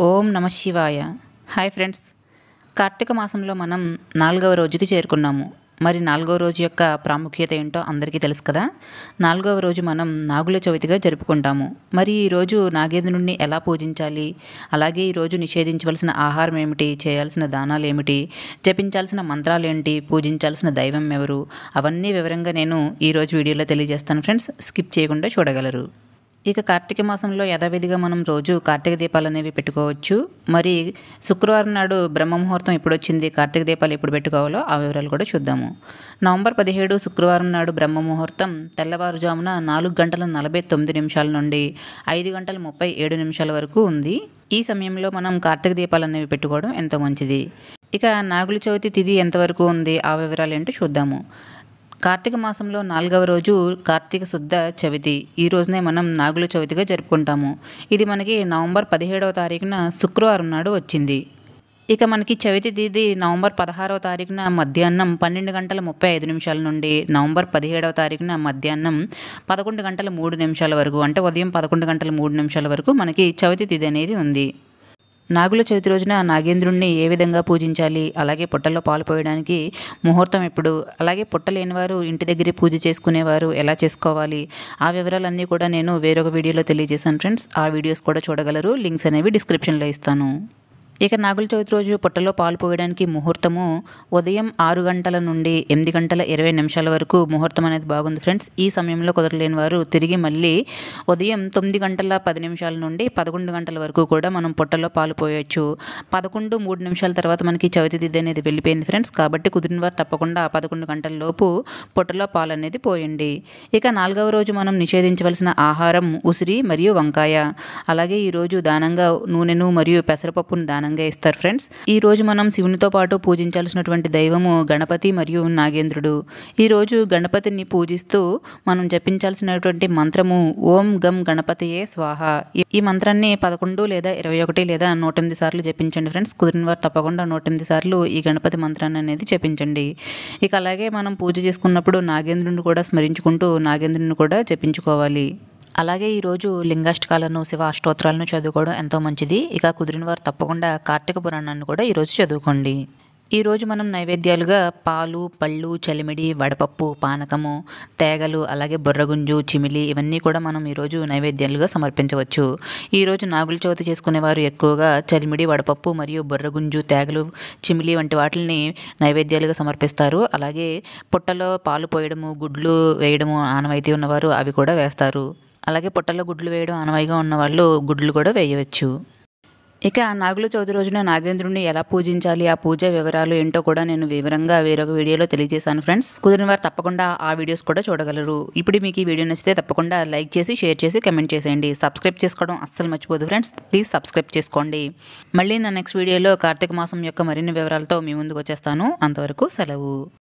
ఓం నమ శివాయ. Hi friends. Karthika మాసంలో మనం నాలుగవ రోజుకి చేరుకున్నాము. మరి నాలుగవ రోజు యొక్క ప్రాముఖ్యత ఏంటో అందరికీ తెలుసు కదా? నాలుగవ రోజు మనం నాగుల చవితిగా జరుపుకుంటాము. మరి ఈ రోజు నాగేంద్రుడిని ఎలా పూజించాలి? అలాగే ఈరోజు నిషేధించవలసిన ఆహారం ఏమిటి? చేయాల్సిన దానాలు ఏమిటి? జపించాల్సిన మంత్రాలు ఏంటి? పూజించాల్సిన దైవం ఎవరు? అవన్నీ వివరంగా నేను ఈరోజు వీడియోలో తెలియజేస్తాను ఫ్రెండ్స్. స్కిప్ చేయకుండా చూడగలరు. ఇక కార్తీక మాసంలో యథావిధిగా మనం రోజు కార్తీక దీపాలు అనేవి పెట్టుకోవచ్చు. మరి శుక్రవారం నాడు బ్రహ్మ ముహూర్తం ఎప్పుడు వచ్చింది కార్తీక దీపాలు ఎప్పుడు పెట్టుకోవాలో ఆ వివరాలు కూడా చూద్దాము. నవంబర్ పదిహేడు శుక్రవారం నాడు బ్రహ్మ ముహూర్తం తెల్లవారుజామున నాలుగు గంటల నలభై తొమ్మిది నిమిషాల నుండి ఐదు గంటల ముప్పై ఏడు నిమిషాల వరకు ఉంది. ఈ సమయంలో మనం కార్తీక దీపాలు అనేవి పెట్టుకోవడం ఎంతో మంచిది. ఇక నాగుల చవితి తిథి ఎంతవరకు ఉంది? ఆ వివరాలు ఏంటో చూద్దాము. కార్తీక మాసంలో నాలుగవ రోజు కార్తీక శుద్ధ చవితి. ఈ రోజునే మనం నాగుల చవితిగా జరుపుకుంటాము. ఇది మనకి నవంబర్ పదిహేడవ తారీఖున శుక్రవారం నాడు వచ్చింది. ఇక మనకి చవితి తేదీ నవంబర్ పదహారవ తారీఖున మధ్యాహ్నం పన్నెండు గంటల ముప్పై ఐదు నిమిషాల నుండి నవంబర్ పదిహేడవ తారీఖున మధ్యాహ్నం పదకొండు గంటల మూడు నిమిషాల వరకు అంటే ఉదయం పదకొండు గంటల మూడు నిమిషాల వరకు మనకి చవితి తిథి అనేది ఉంది. నాగుల చవితి రోజున నాగేంద్రుణ్ణి ఏ విధంగా పూజించాలి? అలాగే పుట్టల్లో పాలు పోయడానికి ముహూర్తం ఎప్పుడు? అలాగే పొట్ట లేనివారు ఇంటి దగ్గరే పూజ చేసుకునేవారు ఎలా చేసుకోవాలి? ఆ వివరాలన్నీ కూడా నేను వేరొక వీడియోలో తెలియజేశాను ఫ్రెండ్స్. ఆ వీడియోస్ కూడా చూడగలరు. లింక్స్ అనేవి డిస్క్రిప్షన్లో ఇస్తాను. ఇక నాగుల చవితి రోజు పుట్టలో పాలు పోయడానికి ముహూర్తము ఉదయం ఆరు గంటల నుండి ఎనిమిది గంటల ఇరవై నిమిషాల వరకు ముహూర్తం అనేది బాగుంది ఫ్రెండ్స్ ఈ సమయంలో కుదరలేని వారు తిరిగి మళ్ళీ ఉదయం తొమ్మిది గంటల పది నిమిషాల నుండి పదకొండు గంటల వరకు కూడా మనం పుట్టలో పాలు పోయొచ్చు. పదకొండు మూడు నిమిషాల తర్వాత మనకి చవితి దిద్ది అనేది వెళ్ళిపోయింది ఫ్రెండ్స్ కాబట్టి కుదిరిన వారు తప్పకుండా పదకొండు గంటల లోపు పుట్టలో పాలు అనేది పోయండి. ఇక నాలుగవ రోజు మనం నిషేధించవలసిన ఆహారం ఉసిరి మరియు వంకాయ. అలాగే ఈరోజు దానంగా నూనెను మరియు పెసరపప్పును దానంగా ఇస్తారు ఫ్రెండ్స్. ఈ రోజు మనం శివునితో పాటు పూజించాల్సినటువంటి దైవము గణపతి మరియు నాగేంద్రుడు. ఈ రోజు గణపతిని పూజిస్తూ మనం జపించాల్సినటువంటి మంత్రము ఓం గం గణపతియే స్వాహ. ఈ- మంత్రాన్ని పదకొండు లేదా ఇరవై ఒకటి లేదా నూట ఎనిమిది సార్లు జపించండి ఫ్రెండ్స్. కుదిరిన వారు తప్పకుండా నూట ఎనిమిది సార్లు ఈ గణపతి మంత్రాన్ని అనేది జపించండి. ఇక అలాగే మనం పూజ చేసుకున్నప్పుడు నాగేంద్రుని కూడా స్మరించుకుంటూ నాగేంద్రుని కూడా జపించుకోవాలి. అలాగే ఈరోజు లింగాష్టకాలను శివ అష్టోత్తరాలను చదువుకోవడం ఎంతో మంచిది. ఇక కుదిరిన వారు తప్పకుండా కార్తీక పురాణాన్ని కూడా ఈరోజు చదువుకోండి. ఈరోజు మనం నైవేద్యాలుగా పాలు పళ్ళు చలిమిడి వడపప్పు పానకము తేగలు అలాగే బుర్రగుంజు చిమిలి ఇవన్నీ కూడా మనం ఈరోజు నైవేద్యాలుగా సమర్పించవచ్చు. ఈరోజు నాగుల చవితి చేసుకునేవారు ఎక్కువగా చలిమిడి వడపప్పు మరియు బుర్రగుంజు తేగలు చిమిలి వంటి వాటిని నైవేద్యాలుగా సమర్పిస్తారు. అలాగే పుట్టలో పాలు పోయడము గుడ్లు వేయడము ఆనవాయితీ ఉన్నవారు అవి కూడా వేస్తారు. అలాగే పుట్టలో గుడ్లు వేయడం అనవాయిగా ఉన్న వాళ్ళు గుడ్లు కూడా వేయవచ్చు. ఇక నాగుల చవితి రోజున నాగేంద్రుడిని ఎలా పూజించాలి? ఆ పూజ వివరాలు ఏంటో కూడా నేను వివరంగా వేరొక వీడియోలో తెలియజేశాను ఫ్రెండ్స్. కుదిరిన వారు తప్పకుండా ఆ వీడియోస్ కూడా చూడగలరు. ఇప్పుడు మీకు ఈ వీడియో నచ్చితే తప్పకుండా లైక్ చేసి షేర్ చేసి కమెంట్ చేసేయండి. సబ్స్క్రైబ్ చేసుకోవడం అస్సలు మర్చిపోదు ఫ్రెండ్స్. ప్లీజ్ సబ్స్క్రైబ్ చేసుకోండి. మళ్ళీ నా నెక్స్ట్ వీడియోలో కార్తీక మాసం యొక్క మరిన్ని వివరాలతో మీ ముందుకు వచ్చేస్తాను. అంతవరకు సెలవు.